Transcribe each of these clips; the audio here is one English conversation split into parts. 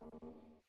Thank you.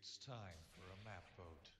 It's time for a map vote.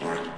Thank.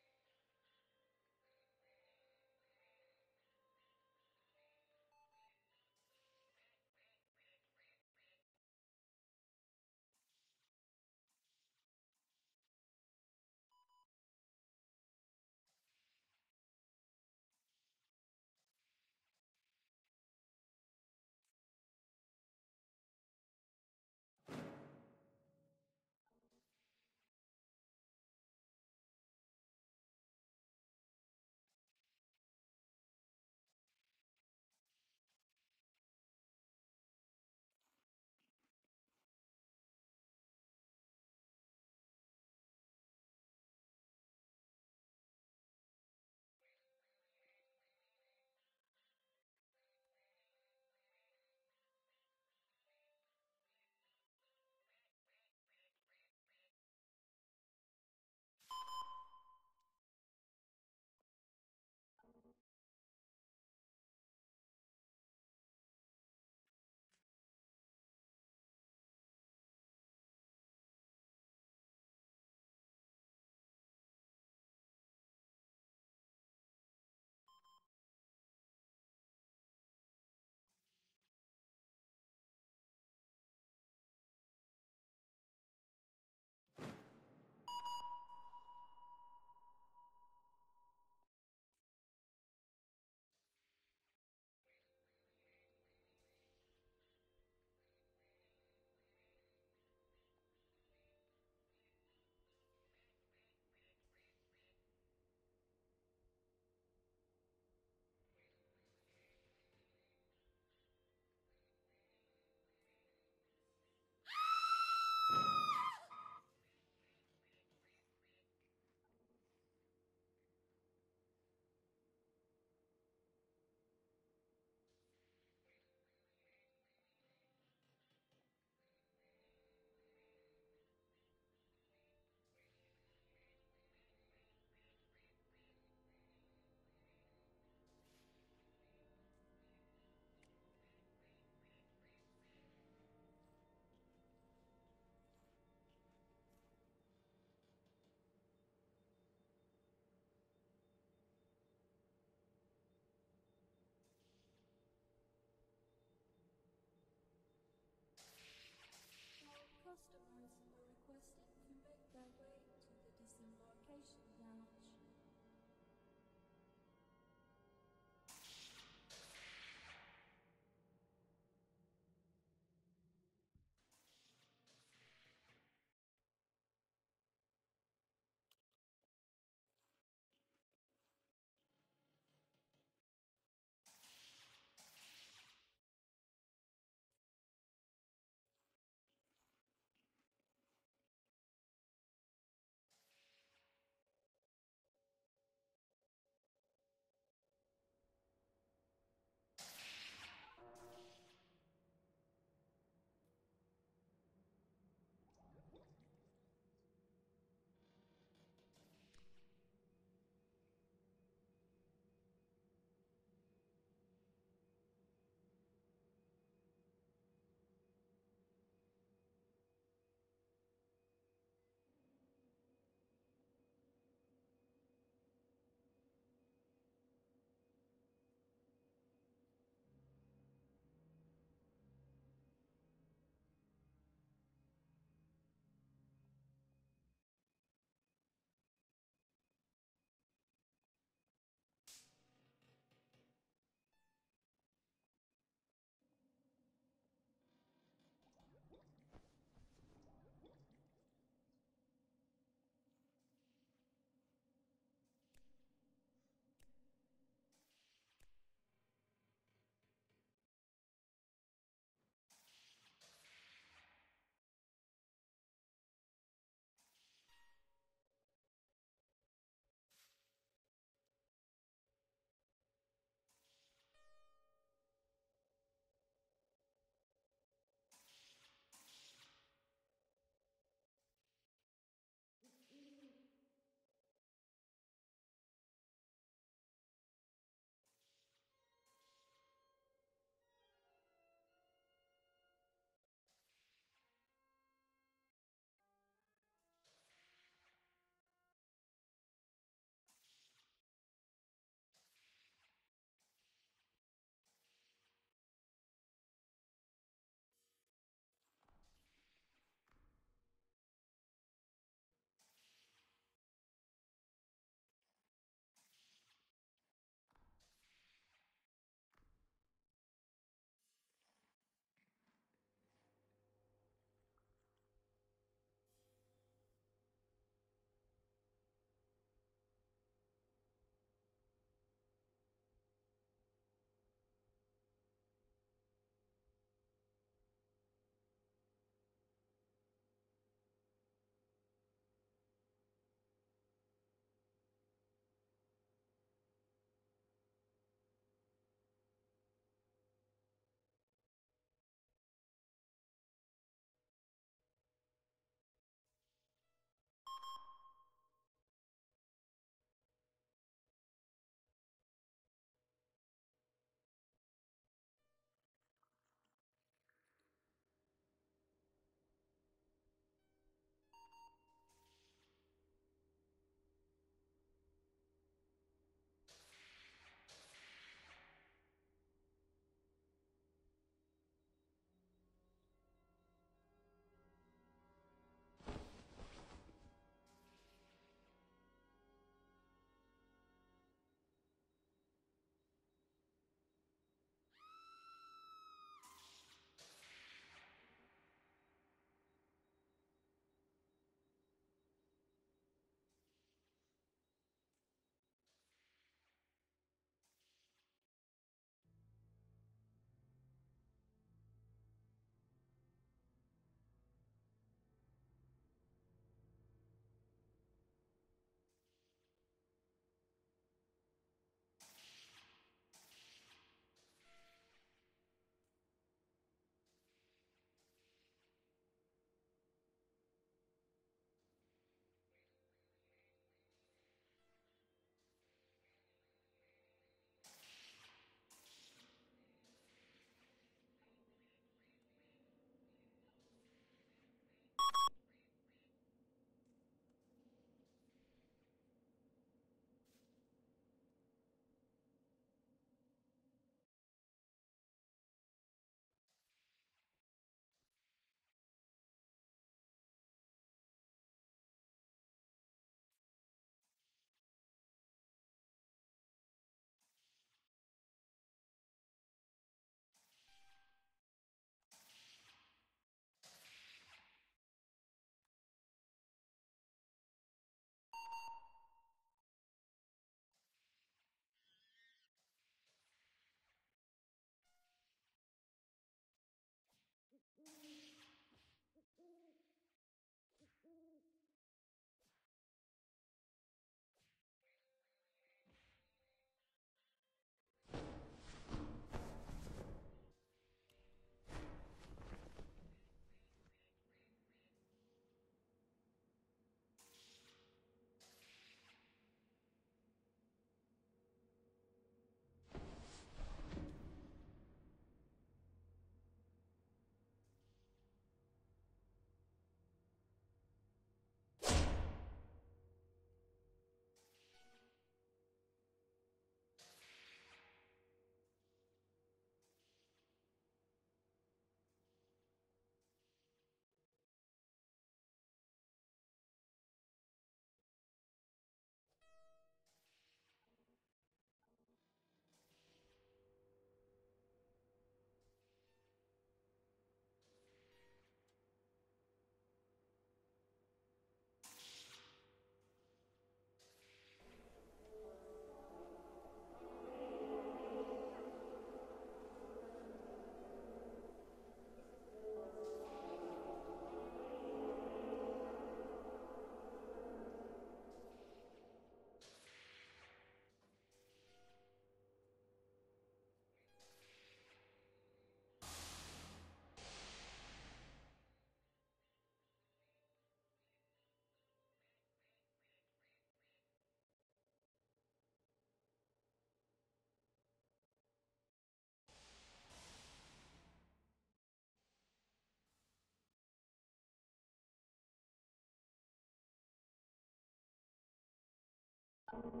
Mm-hmm.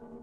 you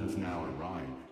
have now arrived.